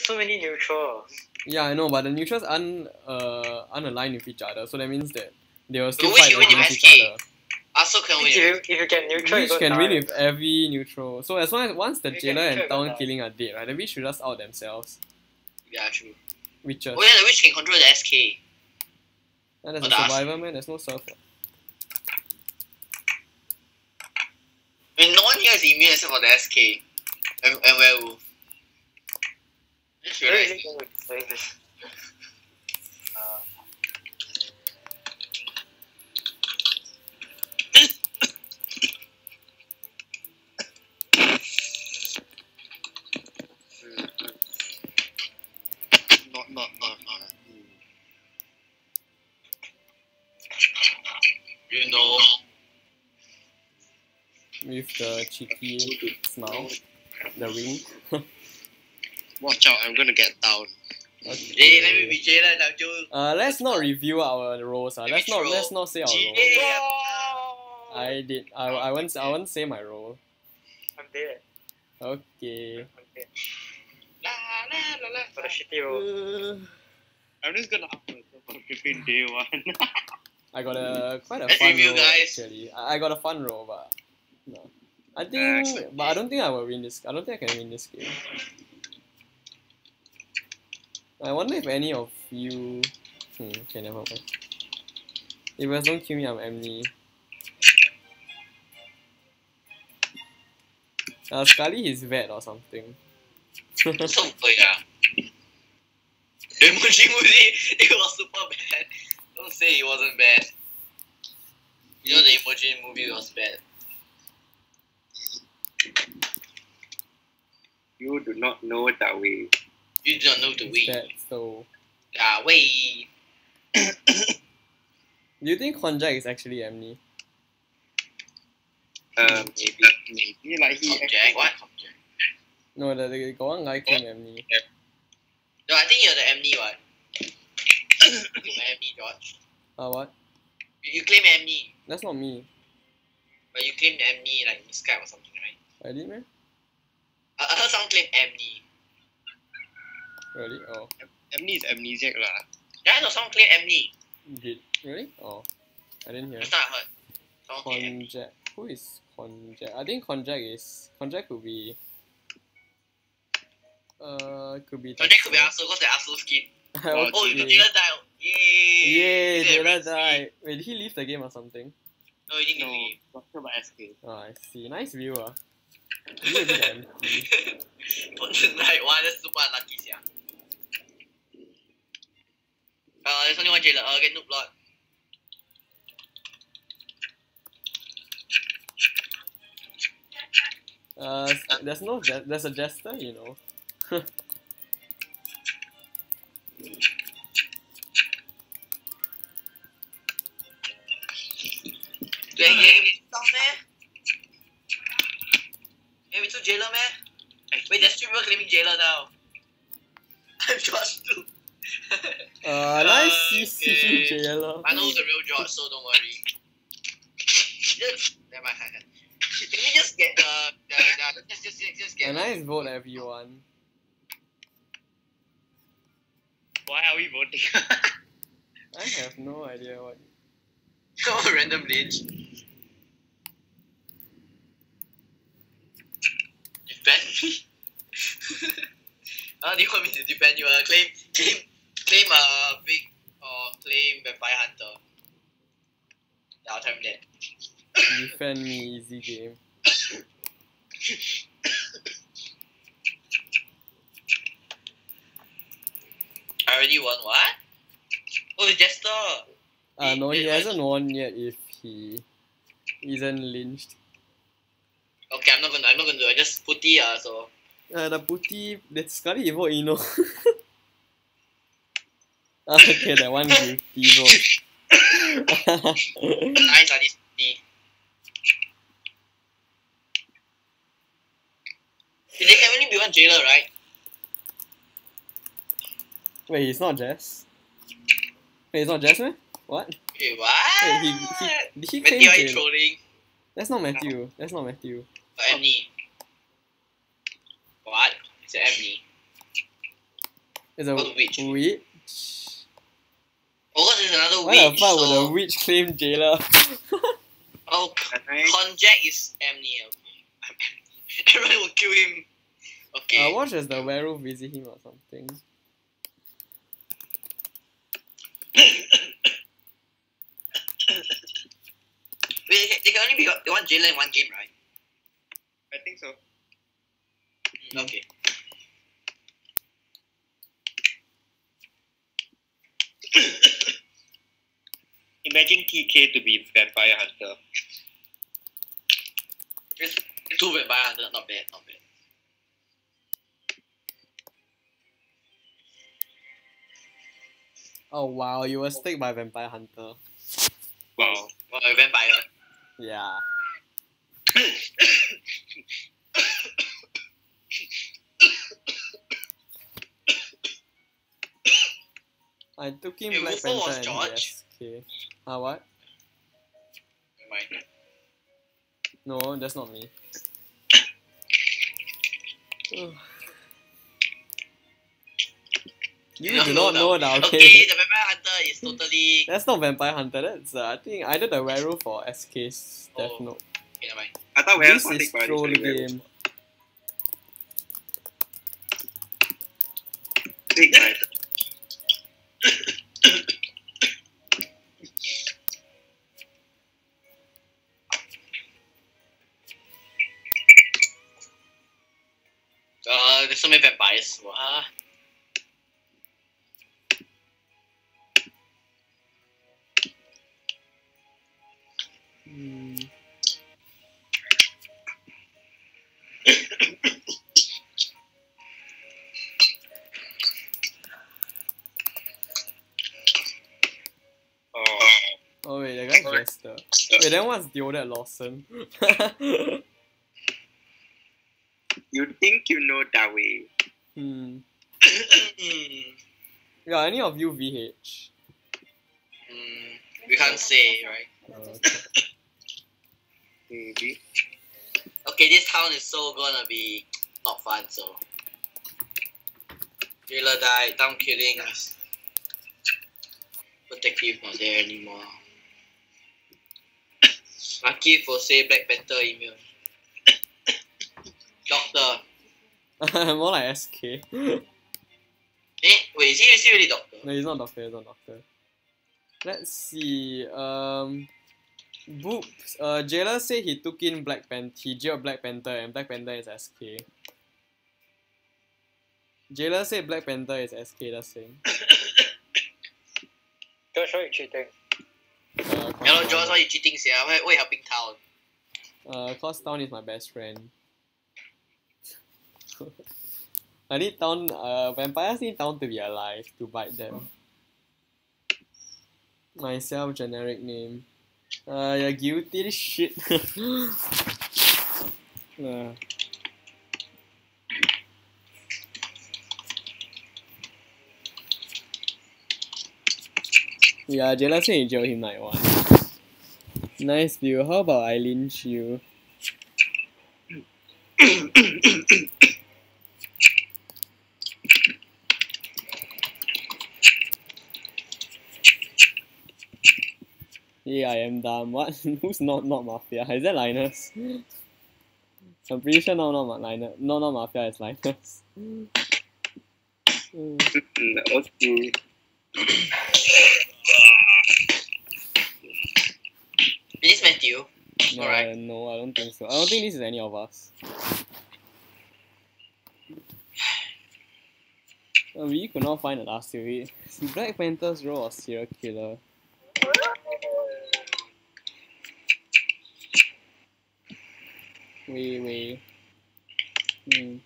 There's so many neutrals. Yeah, I know, but the neutrals aren't uh unaligned with each other, so that means that they will still which fight with against each SK? other. Also can If win. you, if you get neutral, you Witch can down. win with every neutral. So as long as once the You jailer and town down. killing are dead, right, the witch should just out themselves. Yeah, true. Witches. Oh yeah, the witch can control the SK. And there's Oh, a the As- survivor man, there's no surf. I mean, no one here is immune except for the SK and, and werewolf. Just Where is realized. it going with like this? Uh, Not, not, not, not. You know. With the cheeky smile. The ring. Watch out, I'm gonna get down. Hey, let me be jailer now, Joe. Uh, let's not review our roles. Uh. Let's not let's not say our roles. Yeah. I did. I, I won't I won't say my role. I'm dead. Okay. I'm dead. La, la, la, la. For the shitty roll. Uh, I'm just gonna up myself for flipping day one. I got a quite a Let's fun role guys. actually. I, I got a fun role, but no. I think, Excellent. but I don't think I will win this. I don't think I can win this game. I wonder if any of you. Hmm. Okay, never mind. If you guys don't kill me, I'm Amni. Uh, Scully is vet or something. So, oh yeah. The emoji movie, it was super bad. Don't say it wasn't bad. You know the emoji movie was bad. you do not know that way. You do not know the way. Vet, so. Ah, way. Do you think Konjac is actually Amni? Um, maybe, maybe like he Object, what? No, the, the got one guy claim Amni. No, I think you're the Amni one. you claim Amni, George. Uh, what? You, you claim Amni, That's not me. but you claim Amni like in Skype or something, right? I did, man? I, I heard someone claim Amni. Really? Oh. Amni is amnesiac lah. Yeah, I know someone claim Amni. Did really? Oh, I didn't hear. That's not heard. Someone claim Amni. Who is Konjac? I think Konjac is Konjac could be. Uh, could be. So could be Asu because the Asu skin. okay. Oh, you Jailer died. Yay! Yay! Is it a Jailer skin? died. Wait, did he leave the game or something? No, he didn't No, leave. doctor by SK. Oh, I see. Nice view, ah. You a bit empty. Put one, that's super unlucky, sia. Uh, there's only one jailer. Uh, get noob lot. Uh, there's no. Je- there's a jester, you know. Gang, gang, stop, man. Hey, we took jailer, man. Wait, there's three people claiming jailer now. I'm Josh too. Uh, nice CC Okay. jailer. I know the real George, so don't worry. Just, never mind. Can we just get the, the, the just, just, just, just get A nice vote, everyone. Why are we voting? I have no idea what. Oh, random lynch. Defend me? How do you want me to defend you? Uh, claim, claim, claim a big or claim vampire hunter. Yeah, I'll tell him that. Defend me, easy game. I already won what? Oh, the jester. Uh, no, he hasn't won yet if he isn't lynched. Okay, I'm not gonna. I'm not gonna do it. Just putty. Uh, so Uh, the putty, the Scully he vote, you know. okay, that one guilty vote. nice. This. There can only be one jailer, right? Wait, he's not Jess? Wait, he's not Jess, man? What? Wait, what? Wait, he, he, did he claim Matthew, jail? trolling? That's not Matthew. That's not Matthew. Uh, Emily. What? It's Emily. It's a witch? witch. What is another Why the witch? fuck would so, a witch claim jailer? oh, Right? Konjac is Amni. Okay. Everyone will kill him. Okay. Uh, watch as the werewolf visit him or something. Wait, they can only be got one jailer in one game, right? I think so. Mm, Okay. Imagine TK to be Vampire Hunter. It's Two vampire hunter, not bad, not bad. Oh wow, you were stick by Vampire Hunter. Wow. Well, a vampire. Yeah. I took him Hey, Black Wolfo was Panther and George? SK. Ah, what? No, that's not me. Ugh. you No, do not no. know that, Okay, okay? the vampire hunter is totally. That's not Vampire Hunter, that's uh, I think either the werewolf or SK's Death Oh. Note. Okay, never mind. I thought This Werewolf is Hunter troll is werewolf. game. There's so many vampires. What? Hmm. Oh. Oh wait, the guy's Jester. Wait, then what's Deodat Lawson? You think you know that way? hmm. mm, Yeah, any of you VH? we can't say, right? Uh, okay. Maybe. Okay, this town is so gonna be not fun, so. Jailer died, town killings. Protective not there anymore. Lucky for say Black Panther email. Doctor. More like SK. Eh? Wait, is he, is he really doctor? No, he's not doctor, he's not doctor. Let's see. Um Boop uh Jailer said he took in Black Panther he jailed Black Panther and Black Panther is SK. Jailer said Black Panther is SK, that's same. Josh, why you cheating? Uh, Yeah, lor, Josh, why you cheating, sia? Why, why you helping town? Uh, cause Town is my best friend. I need Town, uh, vampires need Town to be alive to bite them. Myself, generic name. Uh, you're guilty shit. uh. Yeah, Jella said you him night one. Nice view. How about I lynch Yeah, I am dumb. What? Who's not not mafia? Is that Linus? I'm pretty sure no, not Linus. No, not mafia. It's Linus. Okay. Is this Matthew? No, Alright. no, I don't think so. I don't think this is any of us. Uh, we could not find the last two. Black Panther's role was serial killer. Wait, wait. Hmm.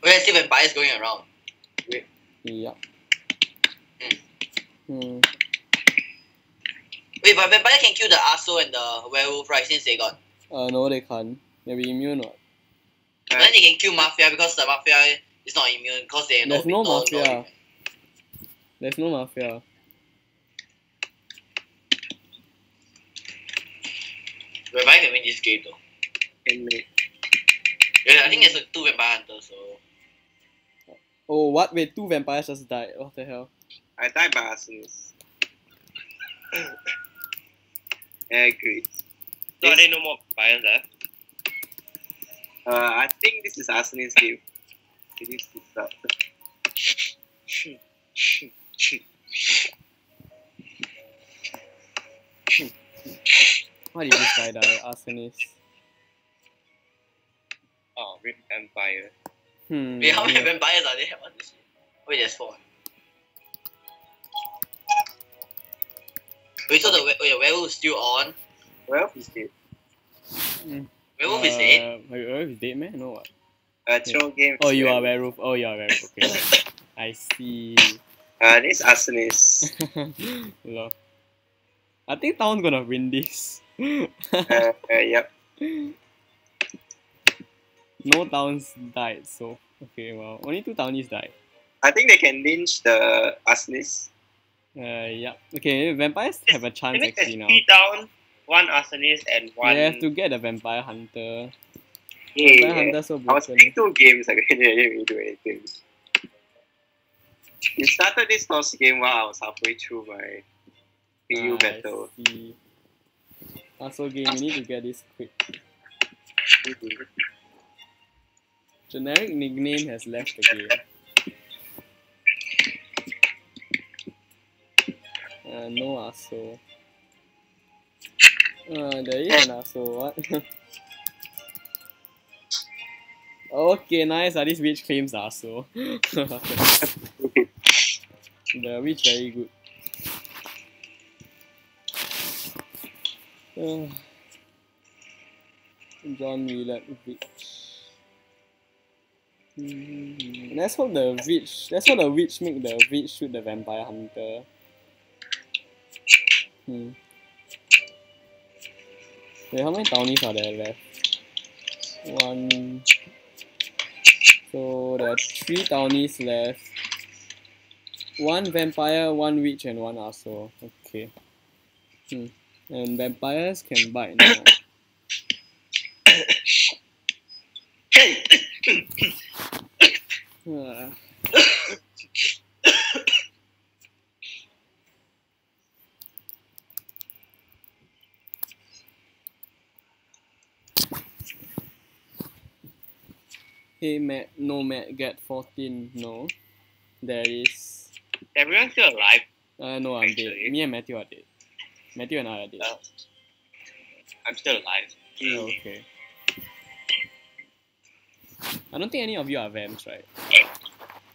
Where I see vampires going around. Wait. Yeah. Hmm. Wait, but vampire can kill the Aso and the werewolf, right? Since they got. Uh, no, they can't. They'll be immune. What? But then they can kill Mafia because the Mafia is not immune because they There's no no, Mafia. There's no mafia. Vampire can win this game though. Can make. Yeah, I think there's like two vampire hunters, so Oh, what? Wait, two vampires just died. What the hell? I died by arsonist. yeah, great. So are there no more vampires left? Uh, I think this is arsonist game. It is to start. Why did you guy die? Arsonist. Oh, red vampire. Hmm. Wait, how many yeah. vampires are there? What is Wait, there's four. Wait, so the we- wait, werewolf is still on? Well, he's dead. Werewolf is dead? Uh, wait, werewolf is dead, man? No what? Uh, throw game. Oh, you are werewolf. Oh, you are werewolf. Okay. I see. Uh, this arsonist. Lol. I think Town's gonna win this. Uh, uh, yep. no Towns died, so okay. Well, only two Townies died. I think they can lynch the arsonist. Uh, yeah. Okay, vampires have a chance That means actually now. three down, one arsonist, and one. They have to get a vampire hunter. Yeah, Vampire hunter so I was broken. playing two games, I didn't really do anything. You started this toss game while I was halfway through my PU Ah, battle. I see. Also, game, we need to get this quick. Generic nickname has left the game. Uh, no Aso. Uh, there is an Aso, what? okay, nice. Uh, this witch claims Aso. the witch very good. Uh, John Willard Witch. Hmm, Let's the witch. Let's hope the witch make the witch shoot the vampire hunter. Hmm. Wait, how many townies are there left? One. So there are three townies left. One vampire, one witch, and one aso. Okay. Hmm. And vampires can bite now. Hey Matt, no Matt, get 14. No. There is. Everyone's still alive. Uh, no, I'm dead. Actually. Me and Matthew are dead. Matthew and I are dead. Oh. I'm still alive. Oh, okay. I don't think any of you are vamps, right?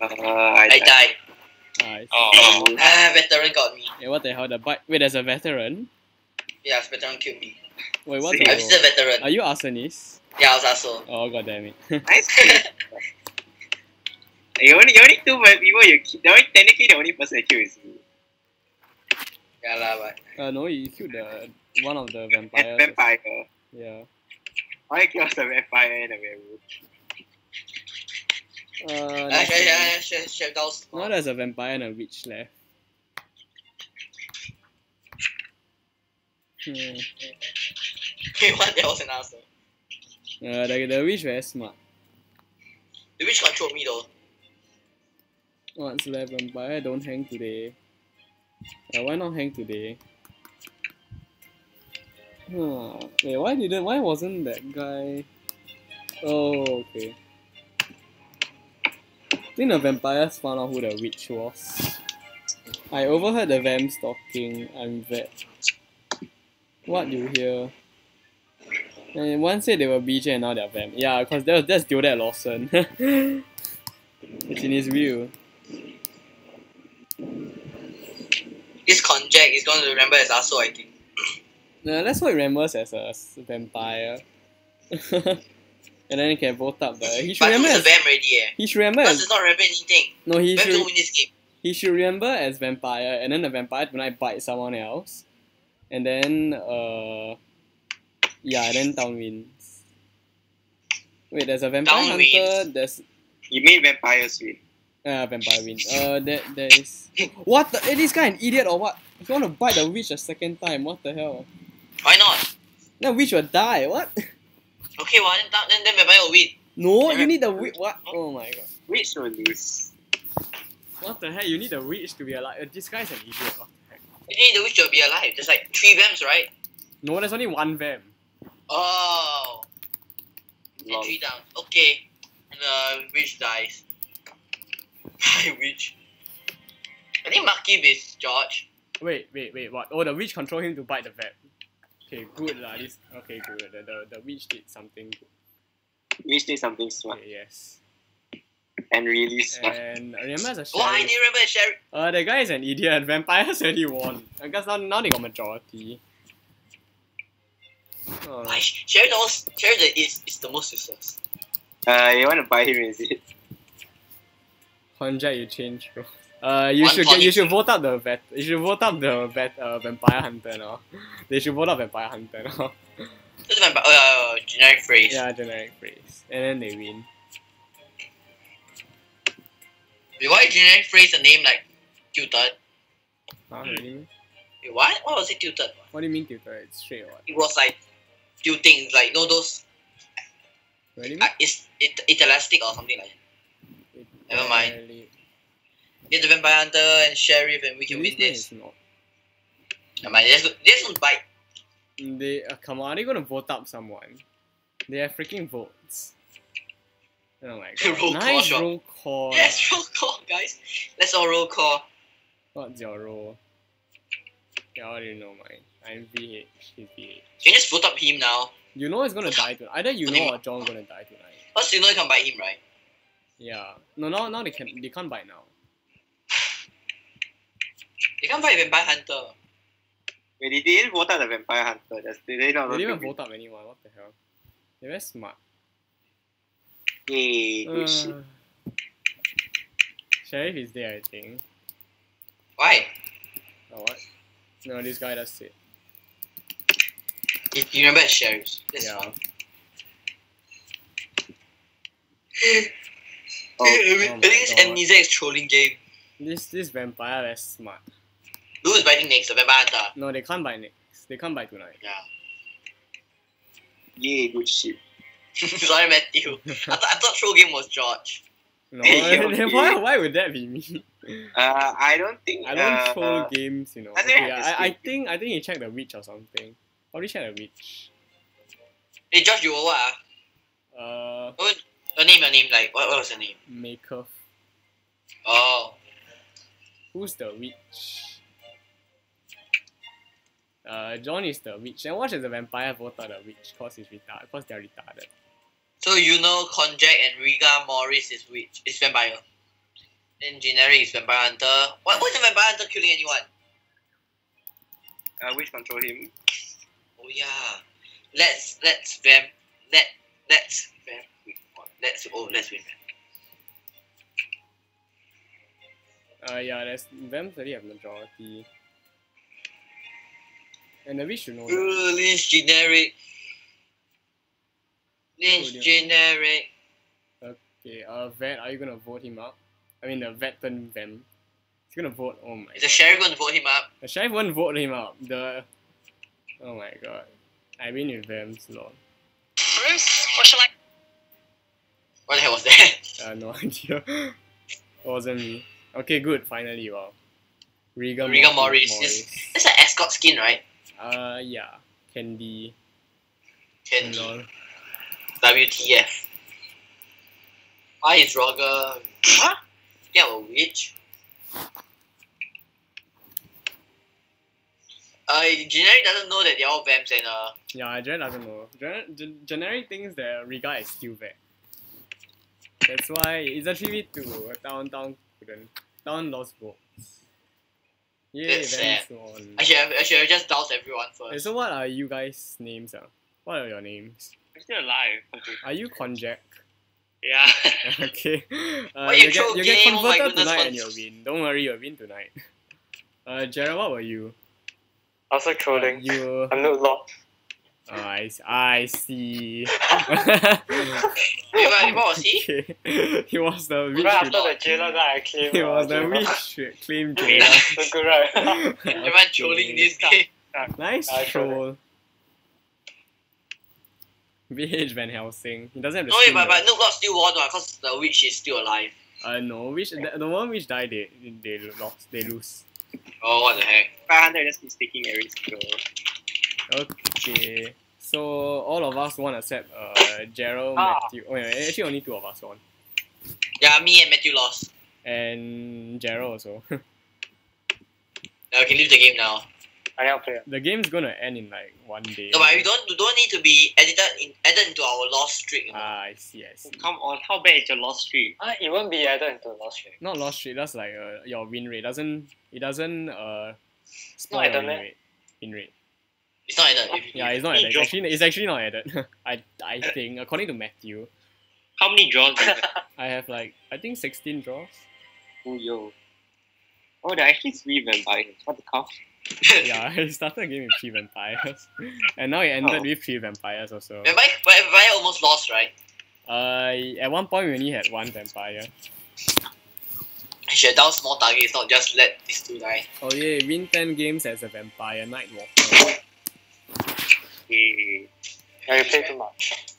Uh, I, I died. Ah, I. Oh. Ah, veteran got me. Yeah, what the hell? The bite. Wait, there's a veteran. Yeah, veteran killed me. Wait, what See. the I'm still hell? veteran. Are you arsonist? Yeah, I was also. Oh god damn it. Nice. you only, you only two people you kill. The only, technically, the only person you kill is me. yeah, lah, but. Uh, no, he killed the one of the And vampires. vampire. Yeah. I killed the vampire and the werewolf. Uh, let's yeah, yeah, yeah, chef, chef Dawes. Now there's a vampire and a witch left. Hmm. Wait, what? That was an answer. Uh, the, the witch very smart. The witch controlled me though. What's left? Vampire don't hang today. Uh, why not hang today? Hmm, Wait, why didn't? Why wasn't that guy? Oh, okay. I think the vampires found out who the witch was. I overheard the vamps talking. I'm vet. What do you hear? And one said they were BJ and now they're vamp. Yeah, cause that that's Deodat Lawson. it's in his view. This Konjac is going to remember as Aso, I think. No, that's what he remembers as a vampire. and then he can vote up the. He should But remember he's a as. vamp already, eh. He should remember Because as. does not remember anything. No, he Vamp should. win this game. He should remember as vampire, and then the vampire tonight bite someone else, and then uh, yeah, then town wins. Wait, there's a vampire Town hunter. wins. There's You mean vampires win. uh vampire win. Uh, there there is. What the? Is this guy an idiot or what? If you want to bite the witch a second time, what the hell? Why not? The witch will die. What? Okay, well, then, then, then Vampire will win. No, you need the witch. What? Oh my god. Which will lose? What the heck? You need a witch to be alive. Uh, this guy's an idiot. What the heck? You need the witch to be alive. There's like three vamps, right? No, there's only one vamp. Oh. And three down. Okay. And the witch dies. Hi, witch. I think Marky is George. Wait, wait, wait. What? Oh, the witch control him to bite the vamp. Okay, good lah. This okay, good. The, the the witch did something good. We did something smart Okay, yes. and really smart. And remember as a Oh, I sheriff. didn't remember the sheriff. Uh, the guy is an idiot. Vampires already won. I guess now, now they got majority. Oh, Why? Sheriff knows. Sheriff is, is the most useless. Uh, you want to buy him, is it? Konjac, you change, bro. Uh, you One should get, you should vote up the vet. You should vote up the vet, uh, vampire hunter now. They should vote up vampire hunter. This is my uh, generic phrase. yeah, generic phrase, and then they win. Wait, why generic phrase a name like tilted? Huh, really? Wait, what? What was it tilted? What do you mean tutor? It's straight or what? It was like tilting, like you know those. Really? Uh, it's it, it's elastic or something like that. Never mind. Get the vampire hunter and sheriff, and we can win this. not. Never mind. Let's let's not bite. They uh, come on, are they gonna vote up someone? They have freaking votes. Oh my god. Roll call nice shot. roll call. Yes, roll call, guys. Let's all roll call. What's your role? Yeah, I already know mine. I'm VH. He's VH. You can just vote up him now. You know he's gonna die tonight. Either you know or John's gonna die tonight. First, you know you can bite him, right? Yeah. No, now now they can they can't bite now. You can't fight vampire hunter. Wait, they didn't vote out the vampire hunter. That's, they did not They didn't even him. vote up anyone. What the hell? They're very smart. Yay, good shit. Uh, Sheriff is there, I think. Why? Or what? No, this guy does it. You, you remember the sheriffs? That's yeah. fun. Oh, I oh my think it's God. Amnesia is trolling game. This this vampire is smart. Who is biting next? The vampire. No, they can't bite next. They can't bite tonight. Yeah. yay, good shit. Sorry, Matthew. I, th- I thought troll game was George. No, Okay. why, why would that be me? Uh, I don't think. I don't uh, troll games, you know. I think I Okay, have I, I think I think he checked the witch or something. Probably check the witch. Hey, George, you were what? ah? Uh, Your name, your name. Like, what, what was your name? Maker. Oh. Who's the witch? Uh, John is the witch. And watch as the vampire vote out the witch cause he's retarded. Cause they're retarded. So you know Konjac and Riga Morris is which? Is vampire. And generic is vampire hunter. What why is the vampire hunter killing anyone? Uh, which control him? Oh yeah. Let's let's vamp let let's vamp let's oh let's win. Uh, yeah, there's vamps already have majority. And the witch should know that. Ooh, Lynch generic. Lynch Oh, generic. Okay, uh, vet, are you gonna vote him up? I mean, the vet turned vamp. He's gonna vote. Oh my. Is the sheriff going to vote him up? The sheriff won't vote him up. The. Oh my god. I win with vamps, lol. Bruce, what shall I? What the hell was that? Uh, no idea. it wasn't me. Okay, good. Finally, wow. Riga, Riga Mortis. Morris. Yes. That's an escort skin, right? Uh, yeah. Candy. Candy. Lol. WTF. Why is Roger? Huh? Yeah, a witch. Uh, generic doesn't know that they're all vamps and uh. Yeah, Jen doesn't know. Gen- gen- generic thinks that Riga is still vet. That's why it's a tribute to Down Down couldn't. Down lost votes. Yay, That's Vance won. I should have, I should have just doused everyone Okay, first. so what are you guys' names? Uh? What are your names? I'm still alive. Okay. Are you Konjac? Yeah. okay. Uh, Why you you get you get game? Oh converted goodness, tonight and you'll win. Don't worry, you'll win tonight. Uh, Jared, what were you? Also trolling. You. I'm not locked. Oh, I see. Wait, what, was he? Okay. he was the witch. Right after the jailer guy, I claimed. He was the witch who. Jailer. So good, right? Everyone trolling this game. Nice I troll. VH Van Helsing. He doesn't have the No, wait, but, but Noob Lord still won because the witch is still alive. Uh, no, which the, the one which died, they they lost they lose. Oh, what the heck? 500 just keeps taking every skill. Okay, so all of us won except uh Gerald, Ah. Matthew. Oh, yeah, actually only two of us won, Yeah, me and Matthew lost. and Gerald also. Now we can leave the game now. I never play. the game's gonna end in like one day. No, but we don't we don't need to be edited in, added into our lost streak. You know? Ah, I see, I see. Come on, how bad is your lost streak? Ah, it won't be added into lost streak. Not lost streak. That's like uh, your win rate. Doesn't it doesn't uh spoil not your win meh? rate. Win rate. It's not added. If- Yeah, it's not added. It's actually, it's actually not added. I I think according to Matthew, How many draws do you have? I have like I think sixteen draws. Oh, yo. Oh, there are actually three vampires. What the cuff? Yeah, I started the game with three vampires, and now it ended Oh. with three vampires also. Vampire, Vampire almost lost, right? Uh, at one point we only had one vampire. I should have done small targets, not just let these two die. Oh yeah, win ten games as a vampire, Nightwalker. Yeah, you play too much.